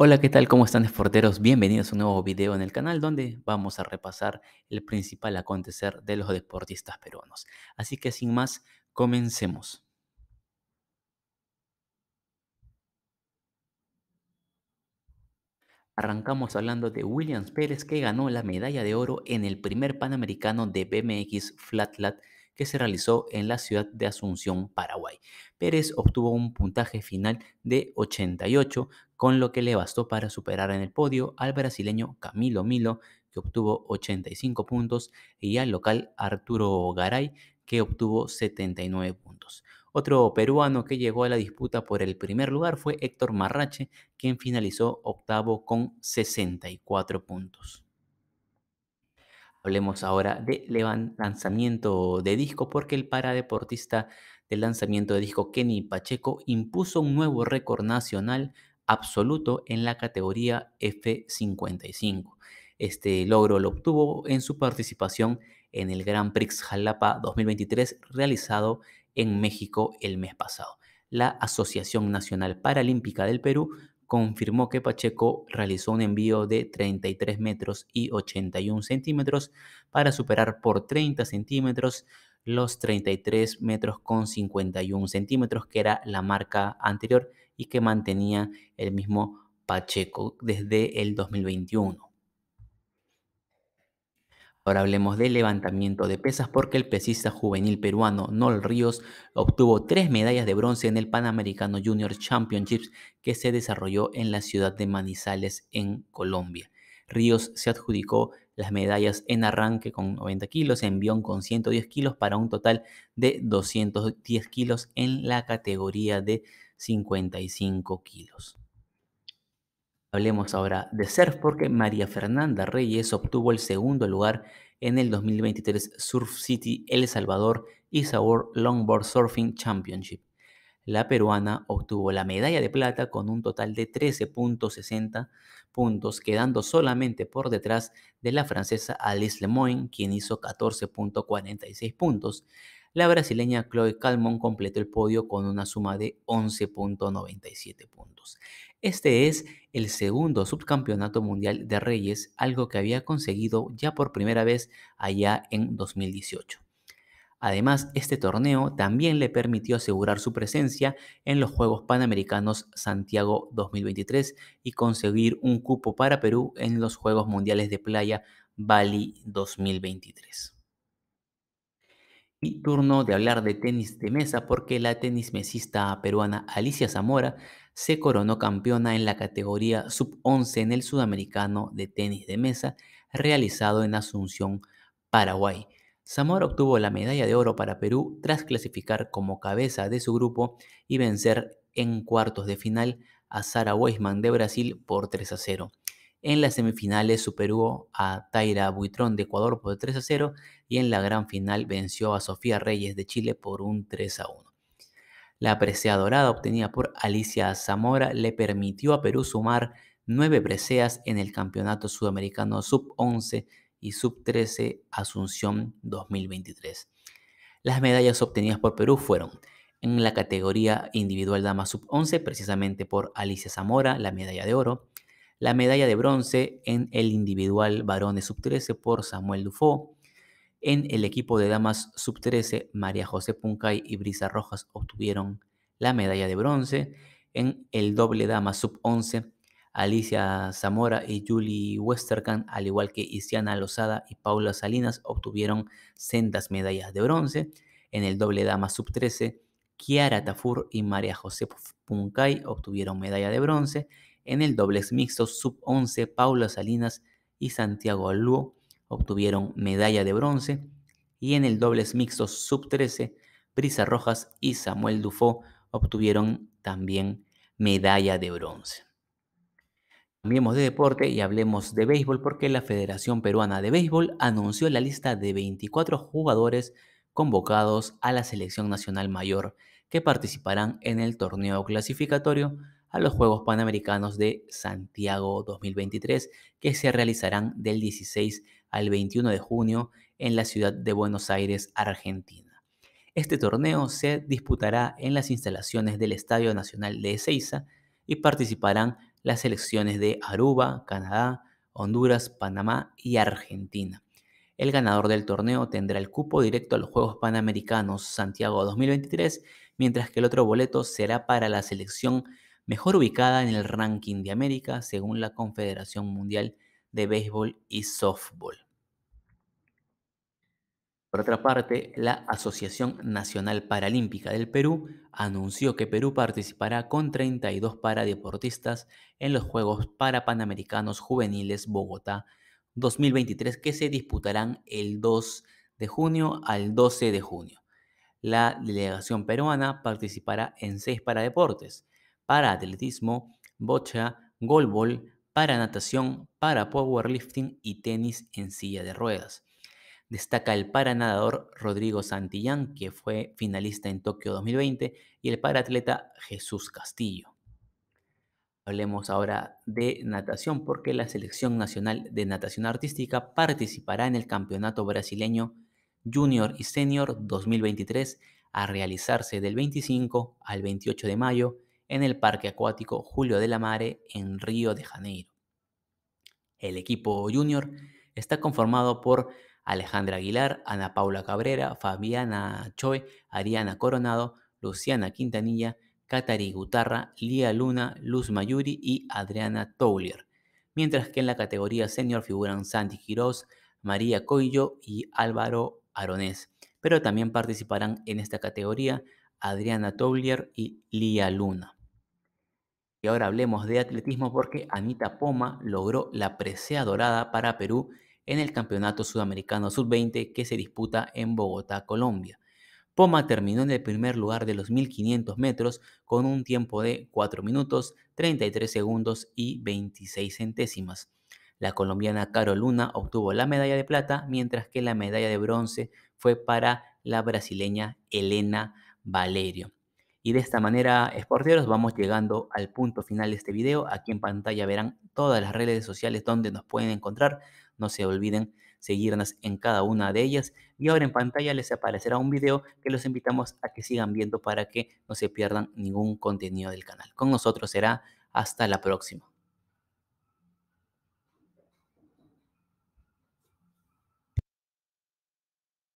Hola, ¿qué tal? ¿Cómo están, deporteros? Bienvenidos a un nuevo video en el canal donde vamos a repasar el principal acontecer de los deportistas peruanos. Así que sin más, comencemos. Arrancamos hablando de Williams Pérez que ganó la medalla de oro en el primer Panamericano de BMX Flatlat que se realizó en la ciudad de Asunción, Paraguay. Pérez obtuvo un puntaje final de 88, con lo que le bastó para superar en el podio al brasileño Camilo Milo, que obtuvo 85 puntos, y al local Arturo Garay, que obtuvo 79 puntos. Otro peruano que llegó a la disputa por el primer lugar fue Héctor Marrache, quien finalizó octavo con 64 puntos. Hablemos ahora de lanzamiento de disco porque el paradeportista del lanzamiento de disco Kenny Pacheco impuso un nuevo récord nacional absoluto en la categoría F55. Este logro lo obtuvo en su participación en el Grand Prix Jalapa 2023 realizado en México el mes pasado. La Asociación Nacional Paralímpica del Perú confirmó que Pacheco realizó un envío de 33 metros y 81 centímetros para superar por 30 centímetros los 33 metros con 51 centímetros, que era la marca anterior y que mantenía el mismo Pacheco desde el 2021. Ahora hablemos del levantamiento de pesas porque el pesista juvenil peruano Nol Ríos obtuvo tres medallas de bronce en el Panamericano Junior Championships que se desarrolló en la ciudad de Manizales, en Colombia. Ríos se adjudicó las medallas en arranque con 90 kilos, envión con 110 kilos para un total de 210 kilos en la categoría de 55 kilos. Hablemos ahora de surf porque María Fernanda Reyes obtuvo el segundo lugar en el 2023 Surf City El Salvador y Sabor Longboard Surfing Championship. La peruana obtuvo la medalla de plata con un total de 13.60 puntos, quedando solamente por detrás de la francesa Alice Lemoyne, quien hizo 14.46 puntos. La brasileña Chloe Calmon completó el podio con una suma de 11.97 puntos. Este es el segundo subcampeonato mundial de Reyes, algo que había conseguido ya por primera vez allá en 2018. Además, este torneo también le permitió asegurar su presencia en los Juegos Panamericanos Santiago 2023 y conseguir un cupo para Perú en los Juegos Mundiales de Playa Bali 2023. Y turno de hablar de tenis de mesa porque la tenis mesista peruana Alicia Zamora se coronó campeona en la categoría sub-11 en el sudamericano de tenis de mesa realizado en Asunción, Paraguay. Zamora obtuvo la medalla de oro para Perú tras clasificar como cabeza de su grupo y vencer en cuartos de final a Sara Weisman de Brasil por 3 a 0. En las semifinales superó a Taira Buitrón de Ecuador por 3 a 0 y en la gran final venció a Sofía Reyes de Chile por un 3 a 1. La presea dorada obtenida por Alicia Zamora le permitió a Perú sumar nueve preseas en el Campeonato Sudamericano Sub-11 y Sub-13 Asunción 2023. Las medallas obtenidas por Perú fueron en la categoría individual dama sub-11, precisamente por Alicia Zamora, la medalla de oro, la medalla de bronce en el individual varones sub-13 por Samuel Dufo, en el equipo de damas sub-13, María José Puncay y Brisa Rojas obtuvieron la medalla de bronce. En el doble damas sub-11, Alicia Zamora y Julie Westerkamp, al igual que Isiana Lozada y Paula Salinas, obtuvieron sendas medallas de bronce. En el doble damas sub-13, Kiara Tafur y María José Puncay obtuvieron medalla de bronce. En el dobles mixtos sub-11, Paula Salinas y Santiago Alúo obtuvieron medalla de bronce y en el dobles mixtos sub-13, Brisa Rojas y Samuel Dufo obtuvieron también medalla de bronce. Cambiemos de deporte y hablemos de béisbol porque la Federación Peruana de Béisbol anunció la lista de 24 jugadores convocados a la selección nacional mayor que participarán en el torneo clasificatorio a los Juegos Panamericanos de Santiago 2023 que se realizarán del 16 al 21 de junio en la ciudad de Buenos Aires, Argentina. Este torneo se disputará en las instalaciones del Estadio Nacional de Ezeiza y participarán las selecciones de Aruba, Canadá, Honduras, Panamá y Argentina. El ganador del torneo tendrá el cupo directo a los Juegos Panamericanos Santiago 2023, mientras que el otro boleto será para la selección mejor ubicada en el ranking de América según la Confederación Mundial de Béisbol y Softball. Por otra parte, la Asociación Nacional Paralímpica del Perú anunció que Perú participará con 32 paradeportistas en los Juegos Parapanamericanos Juveniles Bogotá 2023 que se disputarán el 2 de junio al 12 de junio. La delegación peruana participará en seis paradeportes, para atletismo, bocha, golbol, para natación, para powerlifting y tenis en silla de ruedas. Destaca el paranadador Rodrigo Santillán, que fue finalista en Tokio 2020, y el paratleta Jesús Castillo. Hablemos ahora de natación porque la Selección Nacional de Natación Artística participará en el Campeonato Brasileño Junior y Senior 2023 a realizarse del 25 al 28 de mayo en el Parque Acuático Julio de la Mare en Río de Janeiro. El equipo junior está conformado por Alejandra Aguilar, Ana Paula Cabrera, Fabiana Choe, Ariana Coronado, Luciana Quintanilla, Katari Gutarra, Lía Luna, Luz Mayuri y Adriana Toulier. Mientras que en la categoría senior figuran Santi Quiroz, María Coillo y Álvaro Aronés. Pero también participarán en esta categoría Adriana Toulier y Lía Luna. Y ahora hablemos de atletismo porque Anita Poma logró la presea dorada para Perú en el Campeonato Sudamericano Sub-20 que se disputa en Bogotá, Colombia. Poma terminó en el primer lugar de los 1500 metros con un tiempo de 4 minutos, 33 segundos y 26 centésimas. La colombiana Caro Luna obtuvo la medalla de plata, mientras que la medalla de bronce fue para la brasileña Elena Valerio. Y de esta manera, esporteros, vamos llegando al punto final de este video. Aquí en pantalla verán todas las redes sociales donde nos pueden encontrar. No se olviden seguirnos en cada una de ellas. Y ahora en pantalla les aparecerá un video que los invitamos a que sigan viendo para que no se pierdan ningún contenido del canal. Con nosotros será hasta la próxima.